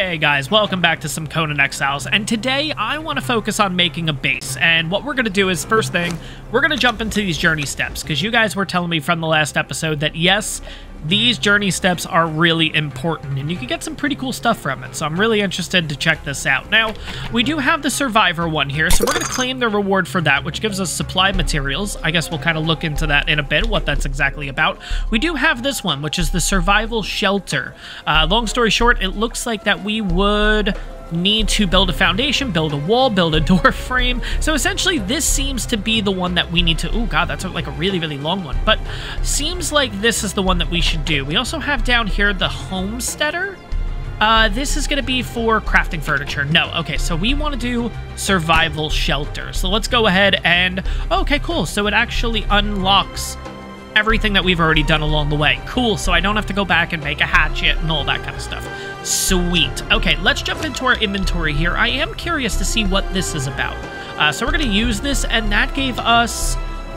Hey guys, welcome back to some Conan Exiles, and today I want to focus on making a base, and what we're going to do is, first thing, we're going to jump into these journey steps, because you guys were telling me from the last episode that yes, these journey steps are really important, and you can get some pretty cool stuff from it, so I'm really interested to check this out. Now, we do have the Survivor one here, so we're going to claim the reward for that, which gives us supply materials. I guess we'll kind of look into that in a bit, what that's exactly about. We do have this one, which is the Survival Shelter. Uh, long story short, it looks like that we would need to build a foundation, build a wall, build a door frame. So essentially, this seems to be the one that we need to... Oh, God, that's like a really, really long one. But seems like this is the one that we should do. We also have down here the Homesteader. Uh, this is going to be for crafting furniture. No, okay, so we want to do survival shelter. So let's go ahead and... Okay, cool. So it actually unlocks everything that we've already done along the way. Cool, so I don't have to go back and make a hatchet and all that kind of stuff. Sweet. Okay, let's jump into our inventory here. I am curious to see what this is about. Uh, so we're going to use this, and that gave us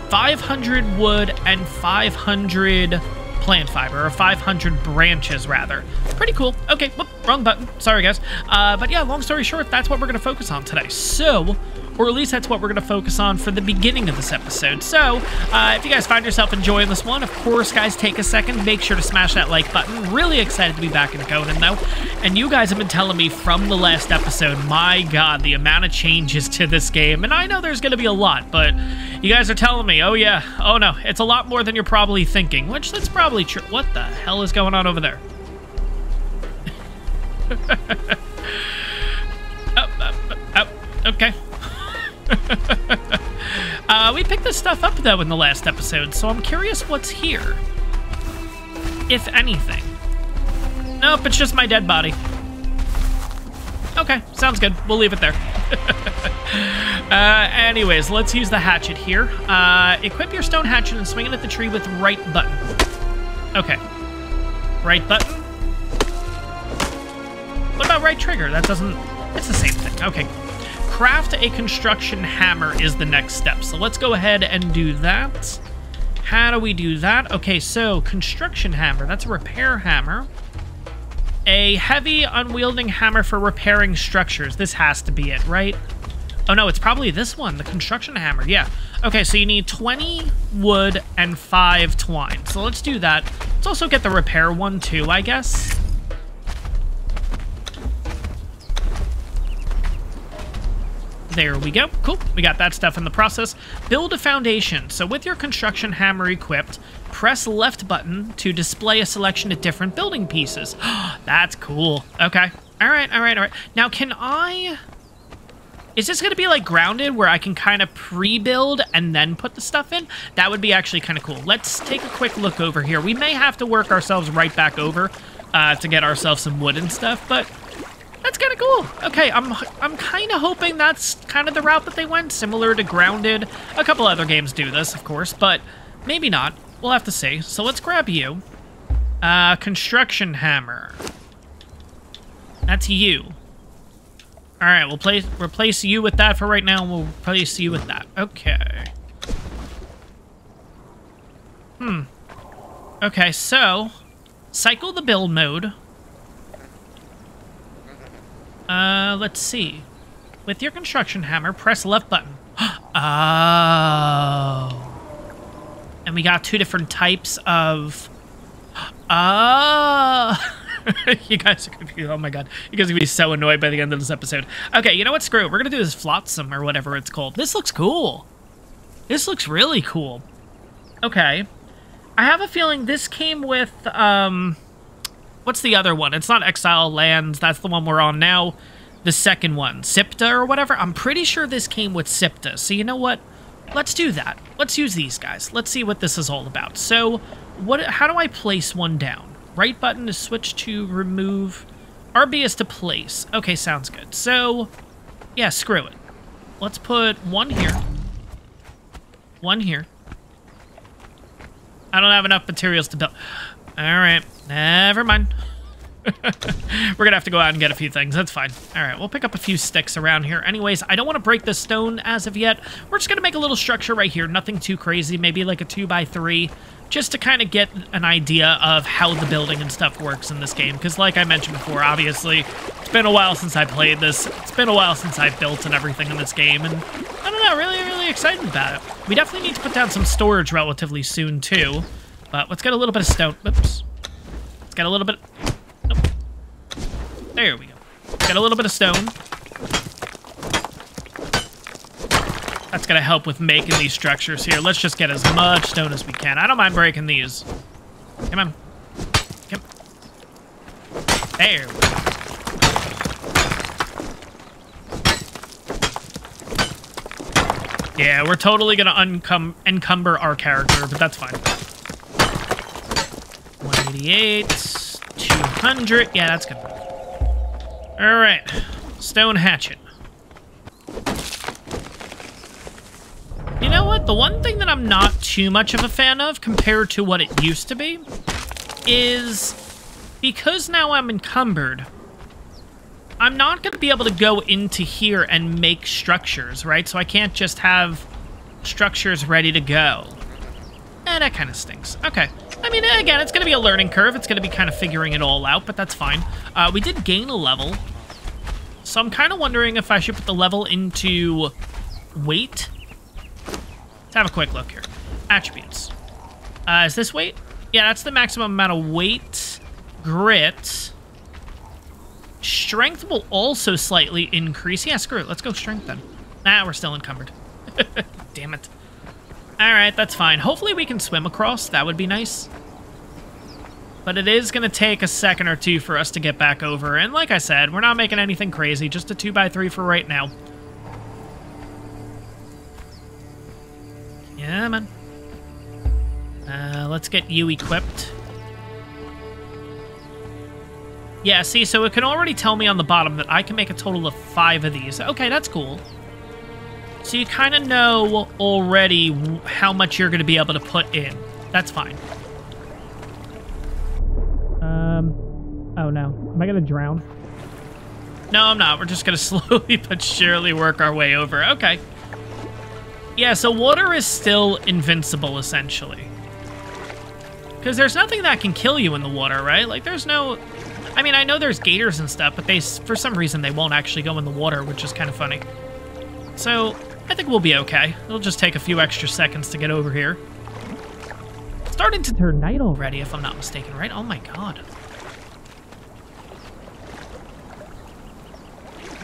500 wood and 500 plant fiber, or 500 branches, rather. Pretty cool. Okay, whoop, wrong button. Sorry, guys. Uh, but yeah, long story short, that's what we're going to focus on today. So, or at least that's what we're going to focus on for the beginning of this episode. So, uh, if you guys find yourself enjoying this one, of course, guys, take a second, make sure to smash that like button. Really excited to be back in Conan, though. And you guys have been telling me from the last episode, my god, the amount of changes to this game. And I know there's going to be a lot, but you guys are telling me, oh yeah, oh no, it's a lot more than you're probably thinking, which that's probably true. What the hell is going on over there? okay. uh, we picked this stuff up, though, in the last episode, so I'm curious what's here. If anything. Nope, it's just my dead body. Okay, sounds good. We'll leave it there. uh, anyways, let's use the hatchet here. Uh, equip your stone hatchet and swing it at the tree with right button. Okay. Right button. What about right trigger? That doesn't... It's the same thing. Okay, craft a construction hammer is the next step. So let's go ahead and do that. How do we do that? Okay, so construction hammer, that's a repair hammer. A heavy, unwielding hammer for repairing structures. This has to be it, right? Oh no, it's probably this one, the construction hammer. Yeah. Okay, so you need 20 wood and 5 twine. So let's do that. Let's also get the repair one too, I guess. There we go. Cool. We got that stuff in the process. Build a foundation. So with your construction hammer equipped, press left button to display a selection of different building pieces. That's cool. Okay. All right, all right, all right. Now, can I... Is this going to be, like, grounded where I can kind of pre-build and then put the stuff in? That would be actually kind of cool. Let's take a quick look over here. We may have to work ourselves right back over uh, to get ourselves some wood and stuff, but that's kind of cool. Okay, I'm I'm kind of hoping that's kind of the route that they went, similar to Grounded. A couple other games do this, of course, but maybe not. We'll have to see. So let's grab you. Uh, construction hammer. That's you. All right, we'll place replace you with that for right now, and we'll replace you with that. Okay. Hmm. Okay, so cycle the build mode. Uh, let's see. With your construction hammer, press left button. oh. And we got two different types of... Oh. you guys are gonna be, oh my god. You guys are gonna be so annoyed by the end of this episode. Okay, you know what? Screw it. We're gonna do this Flotsam or whatever it's called. This looks cool. This looks really cool. Okay. I have a feeling this came with, um... What's the other one? It's not Exile Lands. That's the one we're on now. The second one, Siptah or whatever. I'm pretty sure this came with Siptah. So you know what? Let's do that. Let's use these guys. Let's see what this is all about. So, what? How do I place one down? Right button to switch to remove. RB is to place. Okay, sounds good. So, yeah, screw it. Let's put one here. One here. I don't have enough materials to build. All right, never mind. We're gonna have to go out and get a few things. That's fine. All right, we'll pick up a few sticks around here. Anyways, I don't want to break the stone as of yet. We're just gonna make a little structure right here. Nothing too crazy. Maybe like a two by three, just to kind of get an idea of how the building and stuff works in this game. Because like I mentioned before, obviously, it's been a while since I played this. It's been a while since I've built and everything in this game, and I don't know, really, really excited about it. We definitely need to put down some storage relatively soon, too. But let's get a little bit of stone. Oops. Let's get a little bit... Nope. There we go. Get a little bit of stone. That's going to help with making these structures here. Let's just get as much stone as we can. I don't mind breaking these. Come on. Come. There we go. Yeah, we're totally going to encumber our character, but that's fine. 188, 200. Yeah, that's good. All right. Stone hatchet. You know what? The one thing that I'm not too much of a fan of compared to what it used to be is because now I'm encumbered, I'm not going to be able to go into here and make structures, right? So I can't just have structures ready to go. Eh, that kind of stinks. Okay. I mean, again, it's going to be a learning curve. It's going to be kind of figuring it all out, but that's fine. Uh, we did gain a level. So I'm kind of wondering if I should put the level into weight. Let's have a quick look here. Attributes. Uh, is this weight? Yeah, that's the maximum amount of weight. Grit. Strength will also slightly increase. Yeah, screw it. Let's go strength then. Nah, we're still encumbered. Damn it. Alright, that's fine. Hopefully we can swim across. That would be nice. But it is going to take a second or two for us to get back over. And like I said, we're not making anything crazy. Just a 2x3 for right now. Yeah, man. Uh, let's get you equipped. Yeah, see, so it can already tell me on the bottom that I can make a total of five of these. Okay, that's cool. So you kind of know already how much you're going to be able to put in. That's fine. Um, oh no. Am I going to drown? No, I'm not. We're just going to slowly but surely work our way over. Okay. Yeah, so water is still invincible, essentially. Because there's nothing that can kill you in the water, right? Like, there's no... I mean, I know there's gators and stuff, but they, for some reason, they won't actually go in the water, which is kind of funny. So, I think we'll be okay. It'll just take a few extra seconds to get over here. Starting to turn night already, if I'm not mistaken, right? Oh my god.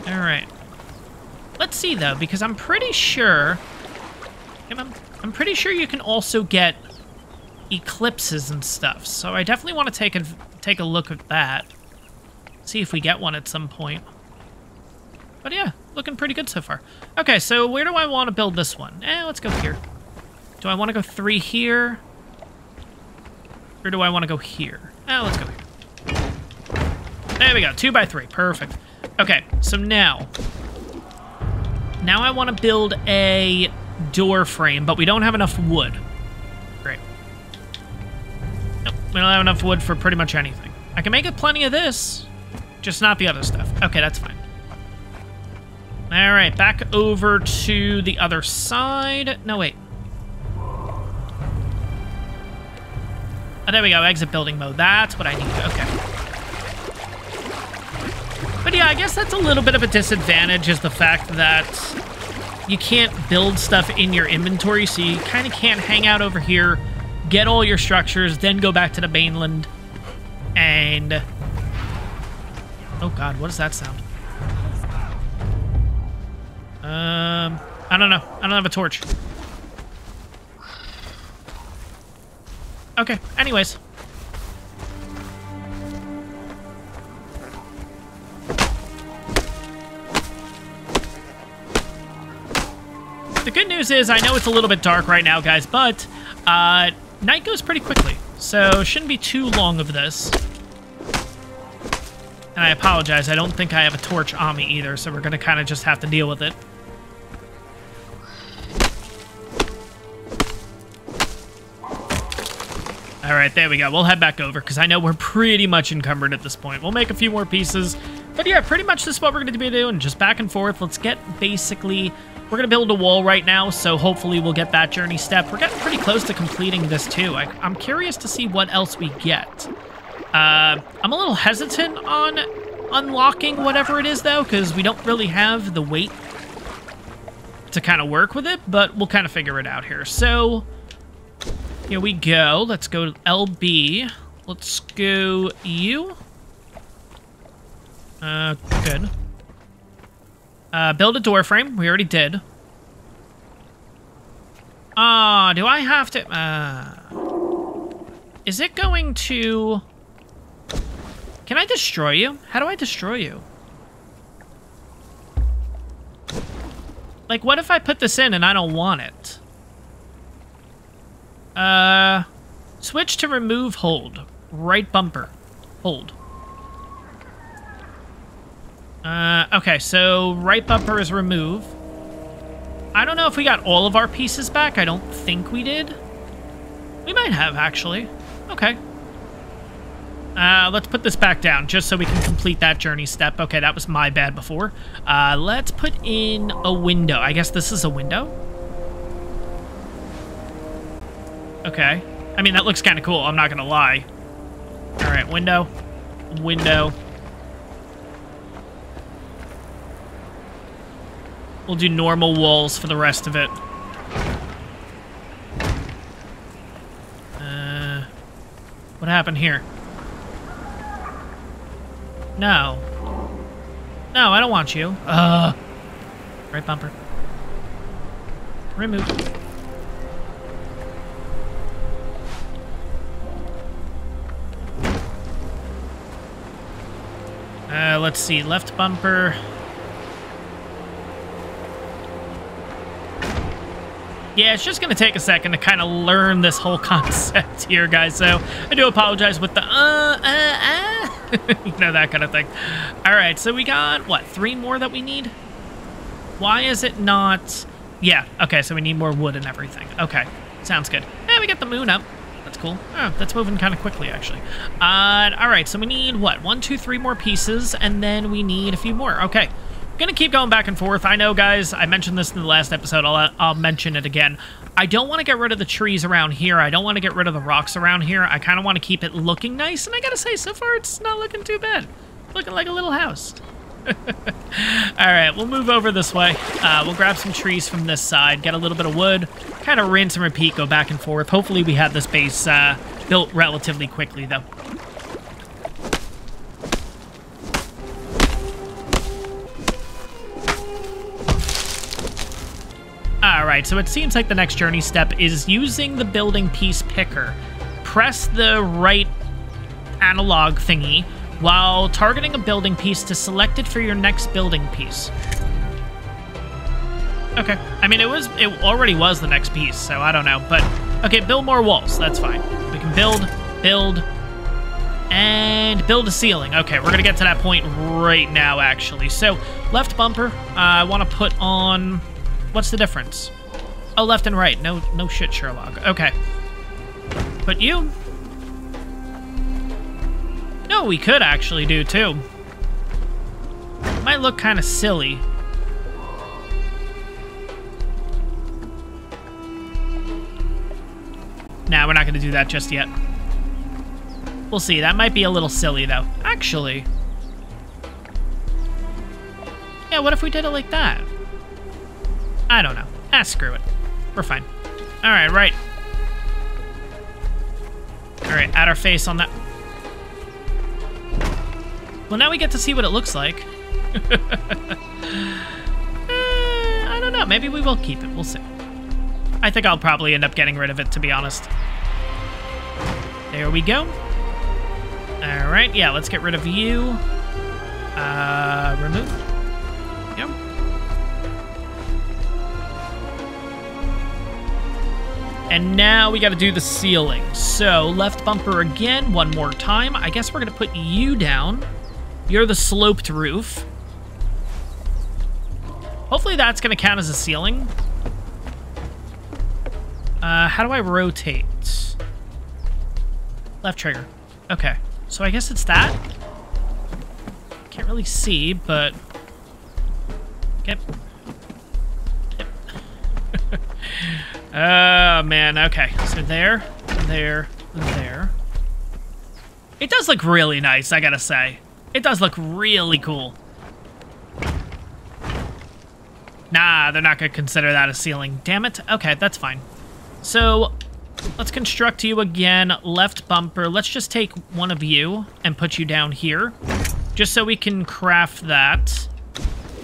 Alright. Let's see, though, because I'm pretty sure... I'm, I'm pretty sure you can also get eclipses and stuff, so I definitely want to take a, take a look at that. See if we get one at some point. But yeah, looking pretty good so far. Okay, so where do I want to build this one? Eh, let's go here. Do I want to go three here? Or do I want to go here? Eh, let's go here. There we go, two by three, perfect. Okay, so now, now I want to build a door frame, but we don't have enough wood. Great. Nope, we don't have enough wood for pretty much anything. I can make it plenty of this, just not the other stuff. Okay, that's fine. All right, back over to the other side. No, wait. Oh, there we go, exit building mode. That's what I need. Okay. But yeah, I guess that's a little bit of a disadvantage is the fact that you can't build stuff in your inventory, so you kind of can't hang out over here, get all your structures, then go back to the mainland, and... Oh god, what does that sound? Um, I don't know. I don't have a torch. Okay, anyways. The good news is I know it's a little bit dark right now, guys, but uh, night goes pretty quickly, so shouldn't be too long of this. And I apologize, I don't think I have a torch on me either, so we're going to kind of just have to deal with it. All right, there we go. We'll head back over because I know we're pretty much encumbered at this point. We'll make a few more pieces. But yeah, pretty much this is what we're going to be doing. Just back and forth. Let's get basically... We're going to build a wall right now, so hopefully we'll get that journey step. We're getting pretty close to completing this too. I, am curious to see what else we get. Uh, I'm a little hesitant on unlocking whatever it is, though, because we don't really have the weight to kind of work with it, but we'll kind of figure it out here. So, here we go. Let's go to LB. Let's go U. Uh, good. Uh, build a door frame. We already did. Ah, uh, do I have to... Uh, is it going to... Can I destroy you? How do I destroy you? Like, what if I put this in and I don't want it? Uh, switch to remove hold. Right bumper. Hold. Uh, okay, so right bumper is remove. I don't know if we got all of our pieces back. I don't think we did. We might have, actually. Okay. Uh, let's put this back down, just so we can complete that journey step. Okay, that was my bad before. Uh, let's put in a window. I guess this is a window? Okay. I mean, that looks kind of cool, I'm not gonna lie. Alright, window. Window. We'll do normal walls for the rest of it. Uh, what happened here? No. No, I don't want you. Uh. Right bumper. Remove. Uh, let's see. Left bumper. Yeah, it's just going to take a second to kind of learn this whole concept here, guys. So I do apologize with the uh, uh, uh. you know, that kind of thing. All right, so we got, what, three more that we need? Why is it not... Yeah, okay, so we need more wood and everything. Okay, sounds good. Yeah, we got the moon up. That's cool. Oh, that's moving kind of quickly, actually. Uh, all right, so we need, what, one, two, three more pieces, and then we need a few more. Okay, gonna keep going back and forth. I know, guys, I mentioned this in the last episode. I'll, I'll mention it again. I don't want to get rid of the trees around here. I don't want to get rid of the rocks around here. I kind of want to keep it looking nice, and I gotta say, so far, it's not looking too bad. Looking like a little house. All right, we'll move over this way. Uh, we'll grab some trees from this side, get a little bit of wood, kind of rinse and repeat, go back and forth. Hopefully we have this base uh, built relatively quickly, though. Alright, so it seems like the next journey step is using the building piece picker. Press the right analog thingy while targeting a building piece to select it for your next building piece. Okay. I mean, it was it already was the next piece, so I don't know. But, okay, build more walls. That's fine. We can build, build, and build a ceiling. Okay, we're going to get to that point right now, actually. So, left bumper, uh, I want to put on What's the difference? Oh, left and right. No, no shit, Sherlock. Okay. But you? No, we could actually do, too. Might look kind of silly. Nah, we're not going to do that just yet. We'll see. That might be a little silly, though. Actually. Yeah, what if we did it like that? I don't know. Ah, screw it. We're fine. Alright, right. Alright, add our face on that. Well, now we get to see what it looks like. uh, I don't know. Maybe we will keep it. We'll see. I think I'll probably end up getting rid of it, to be honest. There we go. Alright, yeah, let's get rid of you. Uh, remove. And now we got to do the ceiling. So left bumper again, one more time. I guess we're going to put you down. You're the sloped roof. Hopefully that's going to count as a ceiling. Uh, how do I rotate? Left trigger. Okay. So I guess it's that. Can't really see, but... Okay. Oh, man. Okay. So there, there, there. It does look really nice, I gotta say. It does look really cool. Nah, they're not going to consider that a ceiling. Damn it. Okay, that's fine. So, let's construct you again. Left bumper. Let's just take one of you and put you down here. Just so we can craft that.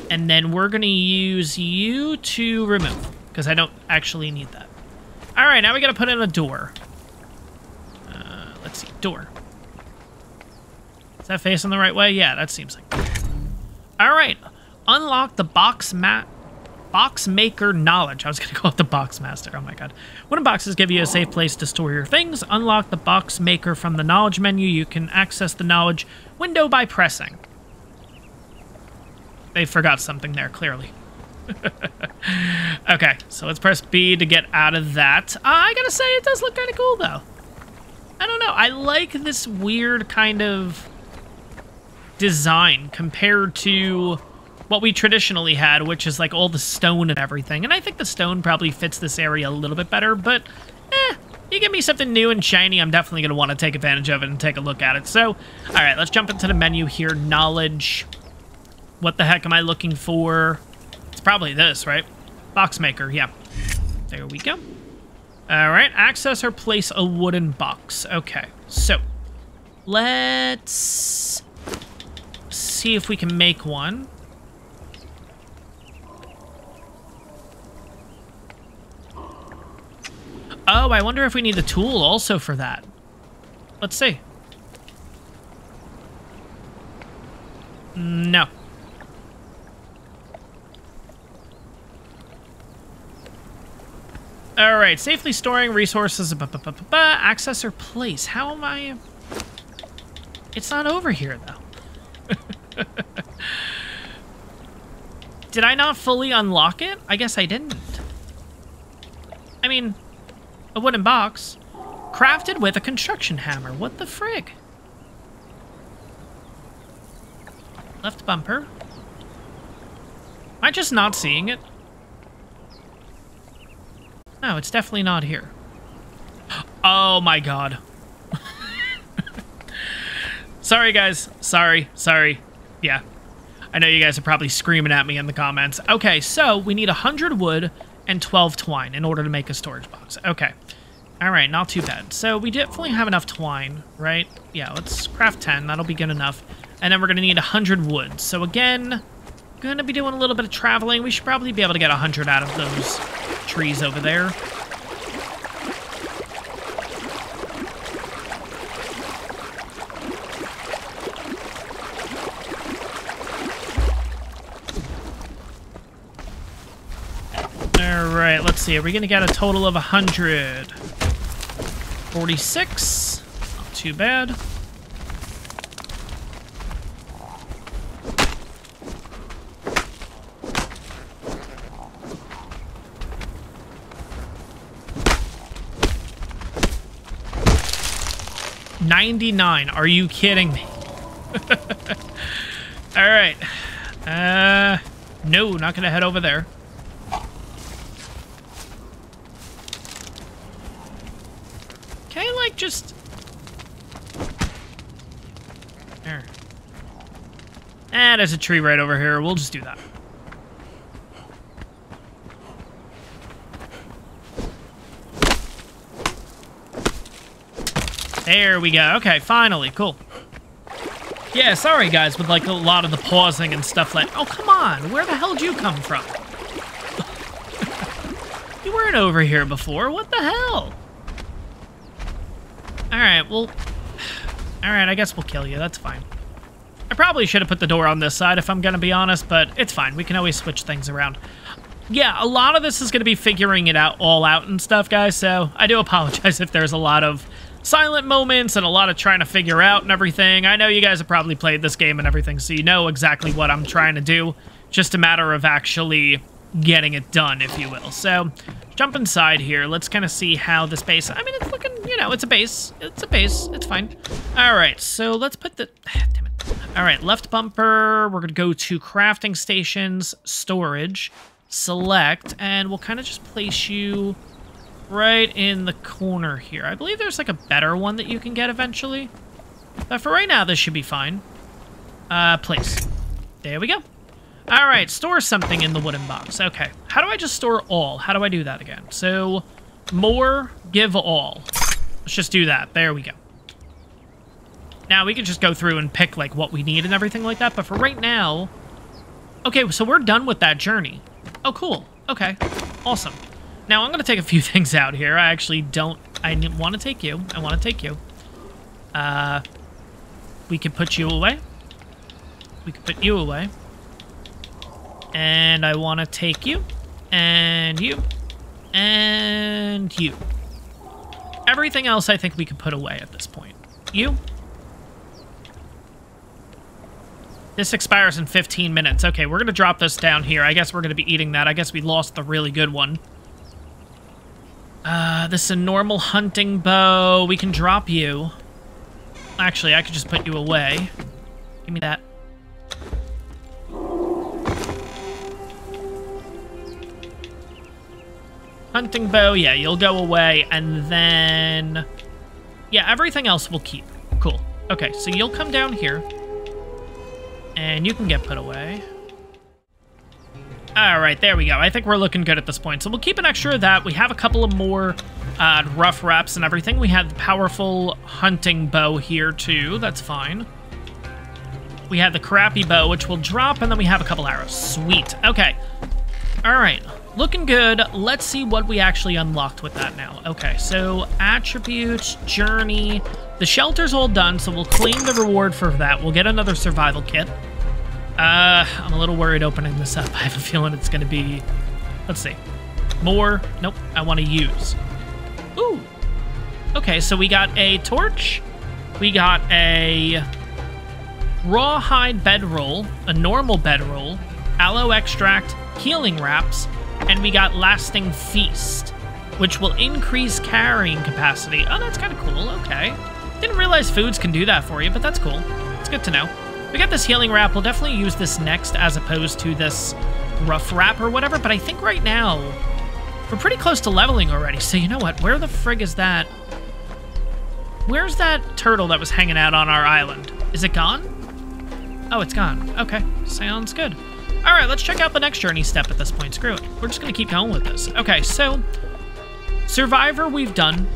And then we're going to use you to remove. Because I don't actually need that. All right, now we got to put in a door. Uh, let's see. Door. Is that facing the right way? Yeah, that seems like. All right. Unlock the box mat box maker knowledge. I was to call it the box master. Oh my god. Wooden boxes give you a safe place to store your things. Unlock the box maker from the knowledge menu. You can access the knowledge window by pressing. They forgot something there, clearly. okay, so let's press B to get out of that. Uh, I gotta say, it does look kind of cool, though. I don't know. I like this weird kind of design compared to what we traditionally had, which is like all the stone and everything. And I think the stone probably fits this area a little bit better, but eh, you give me something new and shiny, I'm definitely going to want to take advantage of it and take a look at it. So, all right, let's jump into the menu here. Knowledge. What the heck am I looking for? It's probably this, right? Box maker, yeah. There we go. All right, access or place a wooden box. Okay, so let's see if we can make one. Oh, I wonder if we need the tool also for that. Let's see. No. All right, safely storing resources, ba -ba -ba access or place. How am I? It's not over here, though. Did I not fully unlock it? I guess I didn't. I mean, a wooden box. Crafted with a construction hammer. What the frig? Left bumper. Am I just not seeing it? No, it's definitely not here. Oh my god. Sorry, guys. Sorry. Sorry. Yeah. I know you guys are probably screaming at me in the comments. Okay, so we need 100 wood and 12 twine in order to make a storage box. Okay. All right, not too bad. So we definitely have enough twine, right? Yeah, let's craft 10. That'll be good enough. And then we're going to need 100 wood. So again, going to be doing a little bit of traveling. We should probably be able to get 100 out of those trees over there. All right, let's see. Are we going to get a total of 100? 46. Not too bad. Ninety-nine. Are you kidding me? All right. Uh, no, not gonna head over there. just... There. Eh, there's a tree right over here. We'll just do that. There we go. Okay, finally. Cool. Yeah, sorry, guys, with, like, a lot of the pausing and stuff like... Oh, come on. Where the hell did you come from? you weren't over here before. What the hell? Alright, well... Alright, I guess we'll kill you. That's fine. I probably should have put the door on this side, if I'm gonna be honest, but it's fine. We can always switch things around. Yeah, a lot of this is gonna be figuring it out all out and stuff, guys, so I do apologize if there's a lot of silent moments and a lot of trying to figure out and everything. I know you guys have probably played this game and everything, so you know exactly what I'm trying to do. Just a matter of actually getting it done, if you will. So, jump inside here. Let's kind of see how this base... I mean, it's looking, you know, it's a base. It's a base. It's fine. All right, so let's put the... Damn it. All right, left bumper. We're going to go to crafting stations, storage, select, and we'll kind of just place you right in the corner here. I believe there's like a better one that you can get eventually. But for right now, this should be fine. Uh, place. There we go. All right, store something in the wooden box. Okay. How do I just store all? How do I do that again? So, more, give all. Let's just do that. There we go. Now, we can just go through and pick, like, what we need and everything like that. But for right now... Okay, so we're done with that journey. Oh, cool. Okay. Awesome. Now, I'm going to take a few things out here. I actually don't... I want to take you. I want to take you. Uh, we can put you away. We can put you away. And I want to take you. And you. And you. Everything else I think we can put away at this point. You. This expires in 15 minutes. Okay, we're going to drop this down here. I guess we're going to be eating that. I guess we lost the really good one. Uh, this is a normal hunting bow. We can drop you. Actually, I could just put you away. Give me that. Hunting bow, yeah, you'll go away, and then... Yeah, everything else we'll keep. Cool. Okay, so you'll come down here. And you can get put away. Alright, there we go. I think we're looking good at this point. So we'll keep an extra of that. We have a couple of more uh, rough wraps and everything. We have the powerful hunting bow here, too. That's fine. We have the crappy bow, which will drop, and then we have a couple arrows. Sweet. Okay. Alright. Looking good. Let's see what we actually unlocked with that now. Okay, so attributes, journey. The shelter's all done, so we'll claim the reward for that. We'll get another survival kit. Uh, I'm a little worried opening this up. I have a feeling it's going to be... Let's see. More. Nope. I want to use. Ooh. Okay, so we got a torch. We got a rawhide bedroll, a normal bedroll, aloe extract, healing wraps, and we got Lasting Feast, which will increase carrying capacity. Oh, that's kind of cool. Okay. Didn't realize foods can do that for you, but that's cool. It's good to know. We got this healing wrap. We'll definitely use this next as opposed to this rough wrap or whatever, but I think right now we're pretty close to leveling already. So you know what? Where the frig is that? Where's that turtle that was hanging out on our island? Is it gone? Oh, it's gone. Okay, sounds good. All right, let's check out the next journey step at this point. Screw it. We're just going to keep going with this. Okay, so Survivor we've done.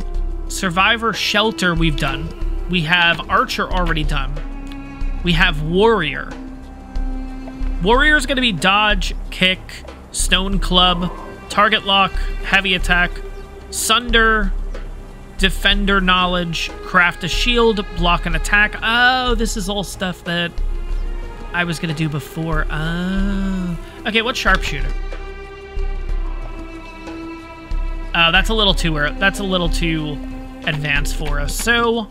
Survivor Shelter we've done. We have Archer already done. We have Warrior. Warrior is going to be Dodge, Kick, Stone Club, Target Lock, Heavy Attack, Sunder, Defender Knowledge, Craft a Shield, Block an Attack. Oh, this is all stuff that I was gonna do before. Oh. Okay, what's sharpshooter? Uh, that's a little too that's a little too advanced for us. So,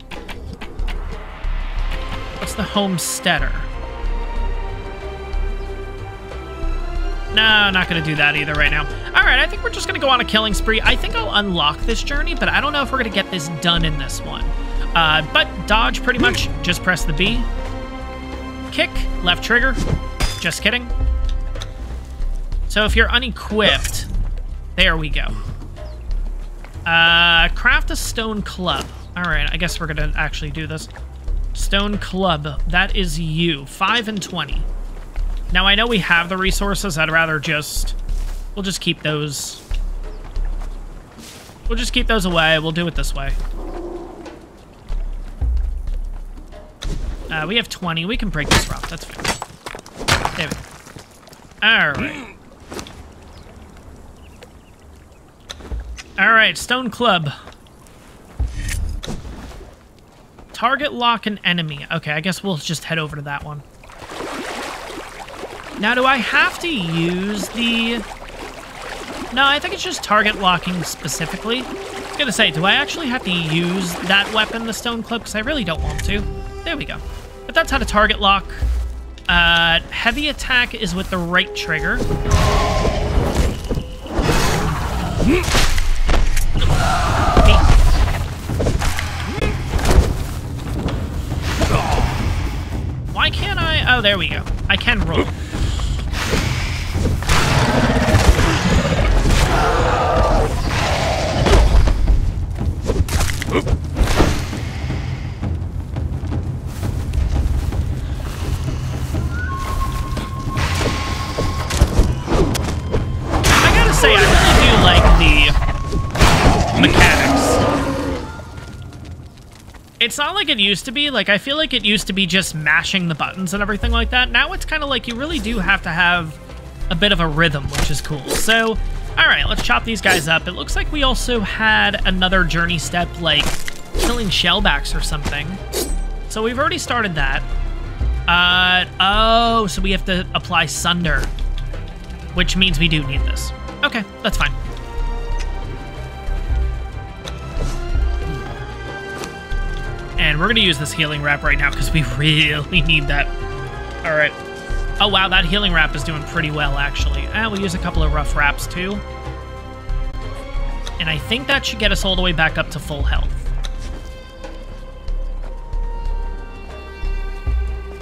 what's the homesteader? No, not gonna do that either right now. All right, I think we're just gonna go on a killing spree. I think I'll unlock this journey, but I don't know if we're gonna get this done in this one. Uh, but dodge pretty much, just press the B kick, left trigger. Just kidding. So if you're unequipped, there we go. Uh, craft a stone club. All right, I guess we're gonna actually do this. Stone club, that is you, five and 20. Now I know we have the resources, I'd rather just, we'll just keep those. We'll just keep those away, we'll do it this way. Uh, we have 20. We can break this rock. That's fine. There we go. Alright. Alright, Stone Club. Target lock an enemy. Okay, I guess we'll just head over to that one. Now, do I have to use the... No, I think it's just target locking specifically. I was gonna say, do I actually have to use that weapon, the Stone Club? Because I really don't want to. There we go. But that's how to target lock. Uh, heavy attack is with the right trigger. Oh, there we go. I can roll. It's not like it used to be. Like, I feel like it used to be just mashing the buttons and everything like that. Now it's kind of like you really do have to have a bit of a rhythm, which is cool. So, all right, let's chop these guys up. It looks like we also had another journey step, like killing shellbacks or something. So we've already started that. Uh, oh, so we have to apply Sunder, which means we do need this. Okay, that's fine. And we're going to use this healing wrap right now because we really need that. All right. Oh, wow, that healing wrap is doing pretty well, actually. And eh, we'll use a couple of rough wraps, too. And I think that should get us all the way back up to full health.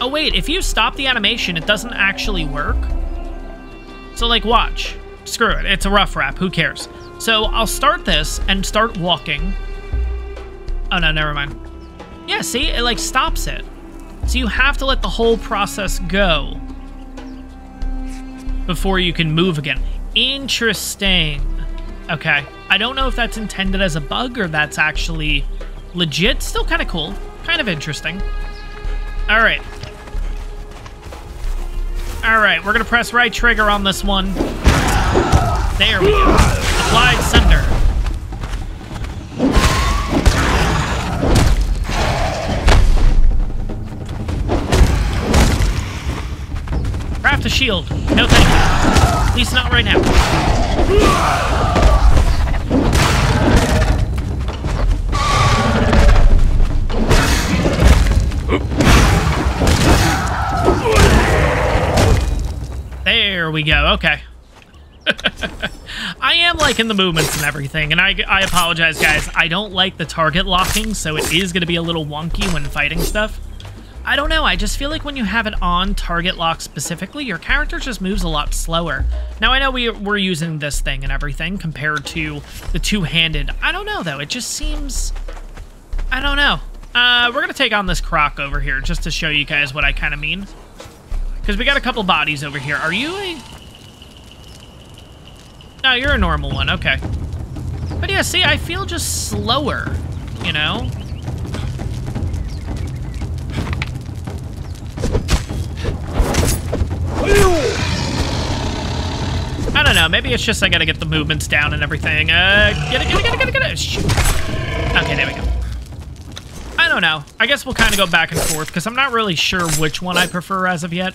Oh, wait, if you stop the animation, it doesn't actually work? So, like, watch. Screw it. It's a rough wrap. Who cares? So, I'll start this and start walking. Oh, no, never mind. Yeah, see? It, like, stops it. So you have to let the whole process go before you can move again. Interesting. Okay. I don't know if that's intended as a bug or that's actually legit. Still kind of cool. Kind of interesting. All right. All right, we're going to press right trigger on this one. There we go. Applied shield. No thank you. At least not right now. There we go. Okay. I am liking the movements and everything, and I, I apologize, guys. I don't like the target locking, so it is going to be a little wonky when fighting stuff. I don't know, I just feel like when you have it on target lock specifically, your character just moves a lot slower. Now, I know we, we're using this thing and everything compared to the two-handed. I don't know, though. It just seems... I don't know. Uh, we're to take on this croc over here just to show you guys what I kind of mean. Because we got a couple bodies over here. Are you a... No, you're a normal one. Okay. But yeah, see, I feel just slower, you know? Don't know. Maybe it's just I gotta get the movements down and everything. Uh, get it, get it, get it, get it, get it. Shoot. Okay, there we go. I don't know. I guess we'll kind of go back and forth because I'm not really sure which one I prefer as of yet.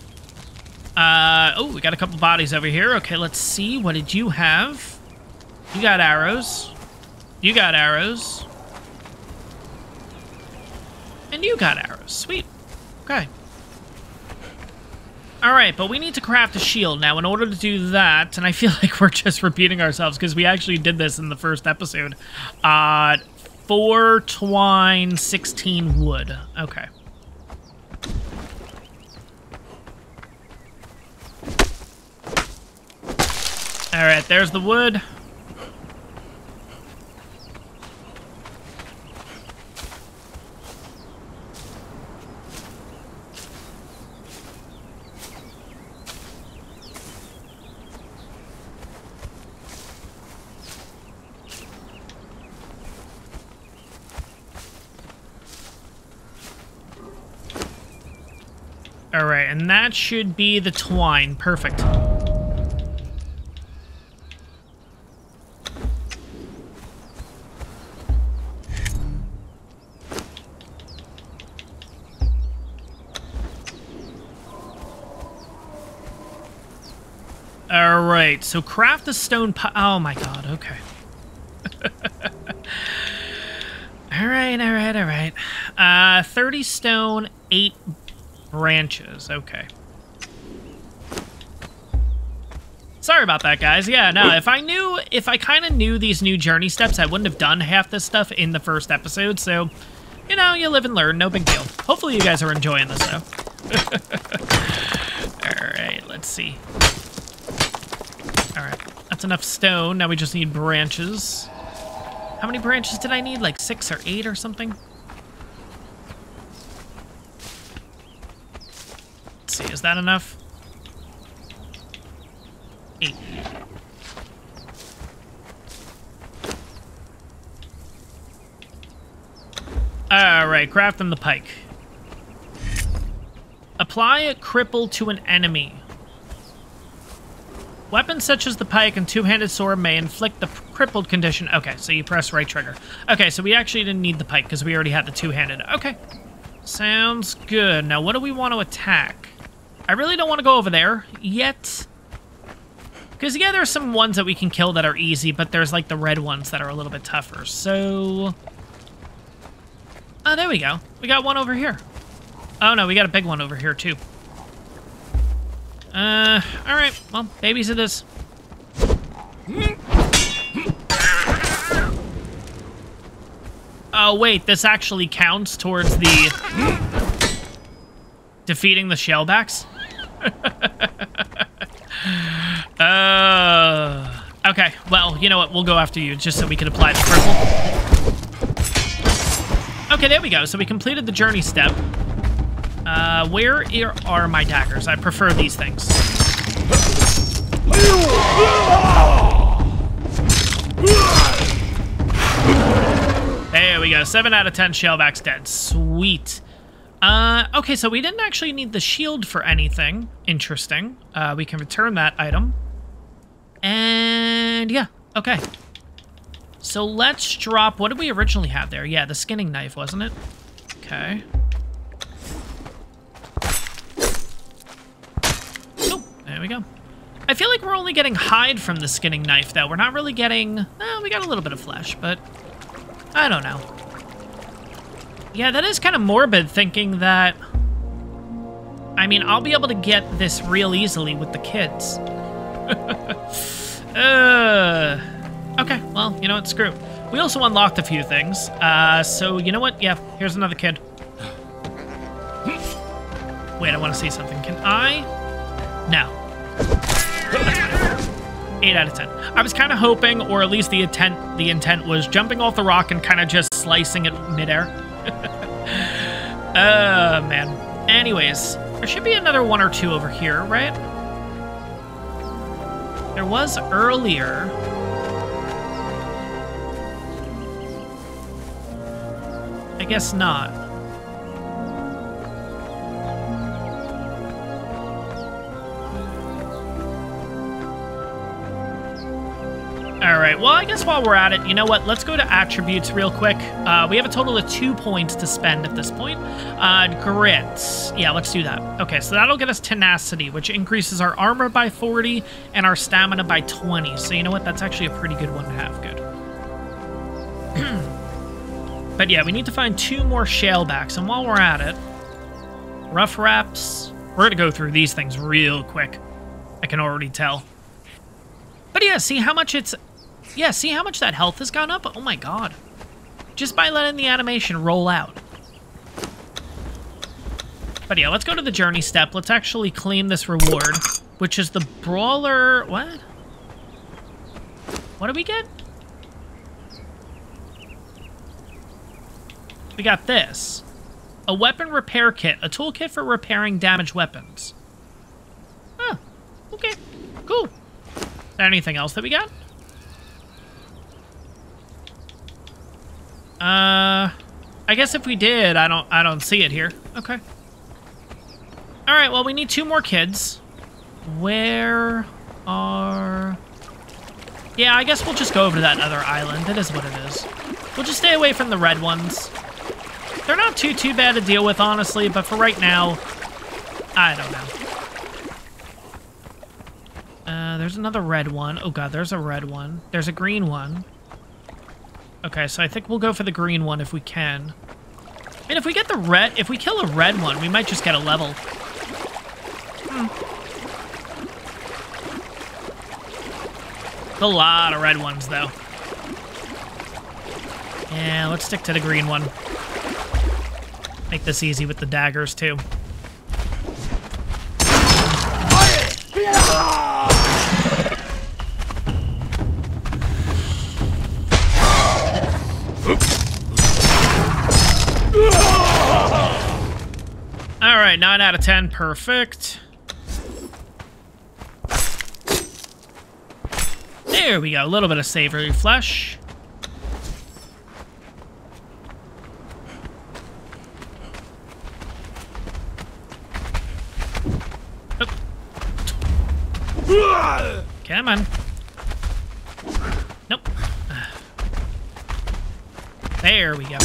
Uh, oh, we got a couple bodies over here. Okay, let's see. What did you have? You got arrows. You got arrows. And you got arrows. Sweet. Okay. All right, but we need to craft a shield. Now, in order to do that, and I feel like we're just repeating ourselves because we actually did this in the first episode. Uh, four twine, 16 wood. Okay. All right, there's the wood. All right, and that should be the twine. Perfect. All right, so craft a stone Oh my god, okay. all right, all right, all right. Uh, 30 stone, 8 branches. Okay. Sorry about that, guys. Yeah, no, if I knew, if I kind of knew these new journey steps, I wouldn't have done half this stuff in the first episode, so, you know, you live and learn, no big deal. Hopefully you guys are enjoying this, though. Alright, let's see. Alright, that's enough stone. Now we just need branches. How many branches did I need? Like six or eight or something? Let's see, is that enough? Eight. All right, crafting the pike. Apply a cripple to an enemy. Weapons such as the pike and two-handed sword may inflict the crippled condition. Okay, so you press right trigger. Okay, so we actually didn't need the pike because we already had the two-handed. Okay, sounds good. Now, what do we want to attack? I really don't want to go over there yet. Because, yeah, there's some ones that we can kill that are easy, but there's, like, the red ones that are a little bit tougher. So... Oh, there we go. We got one over here. Oh, no, we got a big one over here, too. Uh, alright. Well, babies it is. Oh, wait. This actually counts towards the... defeating the shellbacks? uh... Okay, well, you know what? We'll go after you just so we can apply the cripple. Okay, there we go. So we completed the journey step. Uh, where are my daggers? I prefer these things. There we go. 7 out of 10 shellbacks dead. Sweet. Uh, okay, so we didn't actually need the shield for anything. Interesting. Uh, we can return that item. And yeah, okay. So let's drop... What did we originally have there? Yeah, the skinning knife, wasn't it? Okay. Oh, There we go. I feel like we're only getting hide from the skinning knife, though. We're not really getting... Eh, we got a little bit of flesh, but... I don't know. Yeah, that is kind of morbid, thinking that... I mean, I'll be able to get this real easily with the kids. uh, okay, well, you know what? Screw. We also unlocked a few things. Uh, so, you know what? Yeah, here's another kid. Wait, I want to see something. Can I... No. 8 out of 10. I was kind of hoping, or at least the intent the intent was jumping off the rock and kind of just slicing it midair. uh, man. Anyways, there should be another one or two over here, right? There was earlier. Guess not. All right, well, I guess while we're at it, you know what? Let's go to attributes real quick. Uh, we have a total of two points to spend at this point. Uh, grit. Yeah, let's do that. Okay, so that'll get us tenacity, which increases our armor by 40 and our stamina by 20. So you know what? That's actually a pretty good one to have. Good. But yeah, we need to find two more shellbacks. And while we're at it, rough wraps. We're to go through these things real quick. I can already tell. But yeah, see how much it's yeah, see how much that health has gone up? Oh my god. Just by letting the animation roll out. But yeah, let's go to the journey step. Let's actually claim this reward, which is the brawler... What? What do we get? We got this. A weapon repair kit. A toolkit for repairing damaged weapons. Huh. Okay. Cool. Anything else that we got? Uh, I guess if we did, I don't, I don't see it here. Okay. All right. Well, we need two more kids. Where are? Yeah, I guess we'll just go over to that other island. That is what it is. We'll just stay away from the red ones. They're not too, too bad to deal with, honestly, but for right now, I don't know. Uh, there's another red one. Oh god, there's a red one. There's a green one. Okay, so I think we'll go for the green one if we can. And if we get the red, if we kill a red one, we might just get a level. Hmm. A lot of red ones, though. Yeah, let's stick to the green one. Make this easy with the daggers, too. Alright, 9 out of 10. Perfect. There we go. A little bit of savory flesh. Come on. Nope. There we go.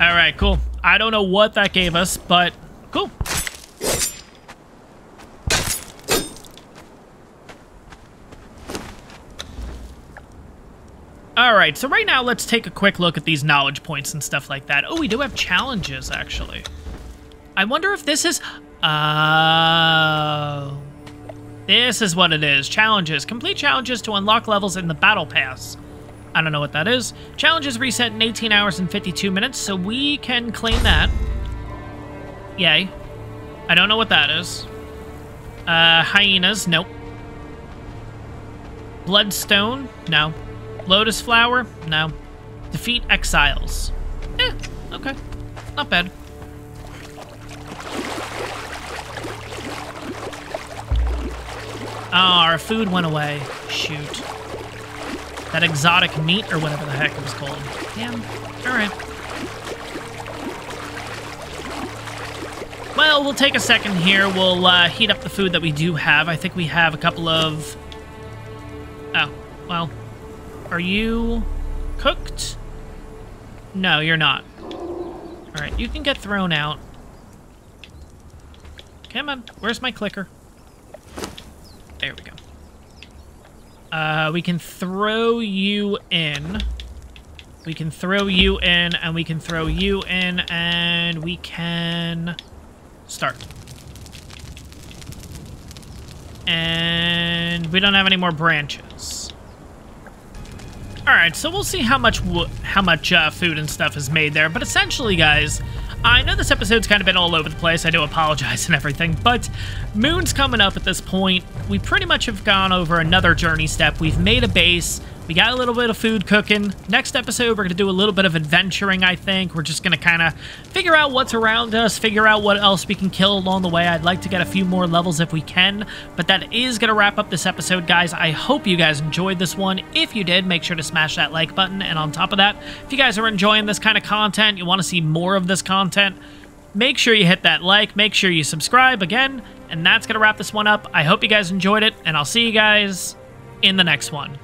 All right, cool. I don't know what that gave us, but cool. Right, so right now let's take a quick look at these knowledge points and stuff like that. Oh, we do have challenges, actually. I wonder if this is... Oh... This is what it is. Challenges. Complete challenges to unlock levels in the Battle Pass. I don't know what that is. Challenges reset in 18 hours and 52 minutes, so we can claim that. Yay. I don't know what that is. Uh, hyenas, nope. Bloodstone, no. Lotus flower, no. Defeat exiles. Eh, okay. Not bad. Oh, our food went away. Shoot. That exotic meat, or whatever the heck it was called. Damn. Alright. Well, we'll take a second here. We'll uh, heat up the food that we do have. I think we have a couple of... Oh, well. Are you cooked? No, you're not. Alright, you can get thrown out. Come on, where's my clicker? There we go. Uh, we can throw you in. We can throw you in, and we can throw you in, and we can start. And we don't have any more branches. All right, so we'll see how much how much uh, food and stuff is made there. But essentially, guys, I know this episode's kind of been all over the place. I do apologize and everything, but Moon's coming up at this point. We pretty much have gone over another journey step. We've made a base. We got a little bit of food cooking. Next episode, we're going to do a little bit of adventuring, I think. We're just going to kind of figure out what's around us, figure out what else we can kill along the way. I'd like to get a few more levels if we can, but that is going to wrap up this episode, guys. I hope you guys enjoyed this one. If you did, make sure to smash that like button, and on top of that, if you guys are enjoying this kind of content, you want to see more of this content, make sure you hit that like, make sure you subscribe again, and that's going to wrap this one up. I hope you guys enjoyed it, and I'll see you guys in the next one.